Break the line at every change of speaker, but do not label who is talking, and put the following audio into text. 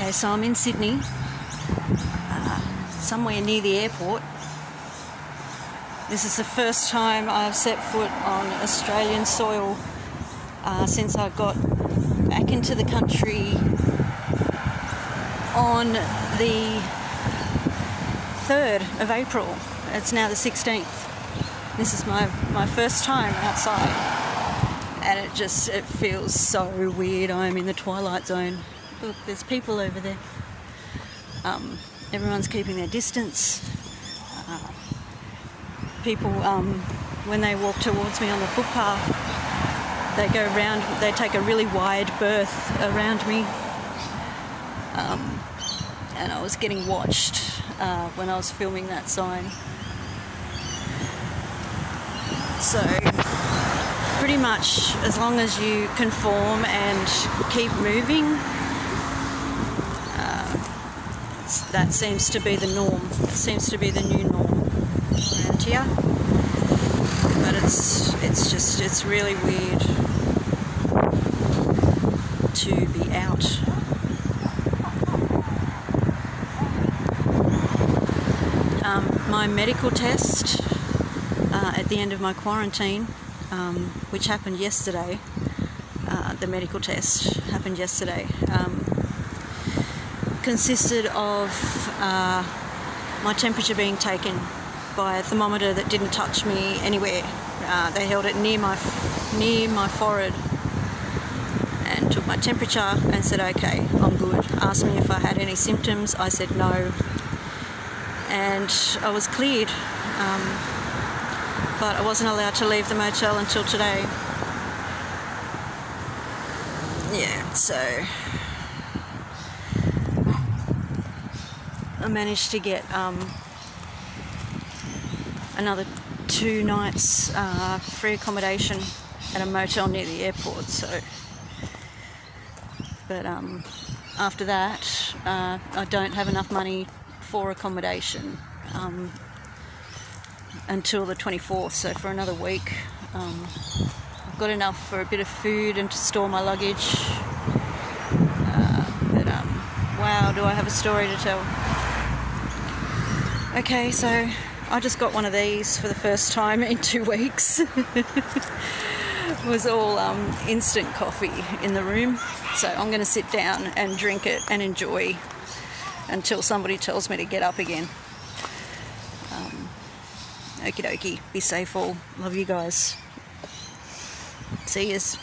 Okay, so I'm in Sydney, uh, somewhere near the airport. This is the first time I've set foot on Australian soil uh, since I got back into the country on the 3rd of April. It's now the 16th. This is my, my first time outside and it just it feels so weird. I'm in the twilight zone. Look, there's people over there. Um, everyone's keeping their distance. Uh, people, um, when they walk towards me on the footpath, they go around, they take a really wide berth around me. Um, and I was getting watched uh, when I was filming that sign. So, pretty much as long as you conform and keep moving, that seems to be the norm. It seems to be the new norm around here. But it's it's just it's really weird to be out. Um, my medical test uh, at the end of my quarantine, um, which happened yesterday, uh, the medical test happened yesterday. Um, consisted of uh, my temperature being taken by a thermometer that didn't touch me anywhere. Uh, they held it near my near my forehead and took my temperature and said, "Okay, I'm good." Asked me if I had any symptoms. I said no, and I was cleared. Um, but I wasn't allowed to leave the motel until today. Yeah, so I managed to get um, another two nights uh, free accommodation at a motel near the airport. So, but um, after that, uh, I don't have enough money for accommodation um, until the 24th. So for another week, um, I've got enough for a bit of food and to store my luggage. Uh, but um, wow, do I have a story to tell? Okay, so I just got one of these for the first time in two weeks. it was all um, instant coffee in the room, so I'm going to sit down and drink it and enjoy until somebody tells me to get up again. Um, okie dokie, be safe all. Love you guys. See yous.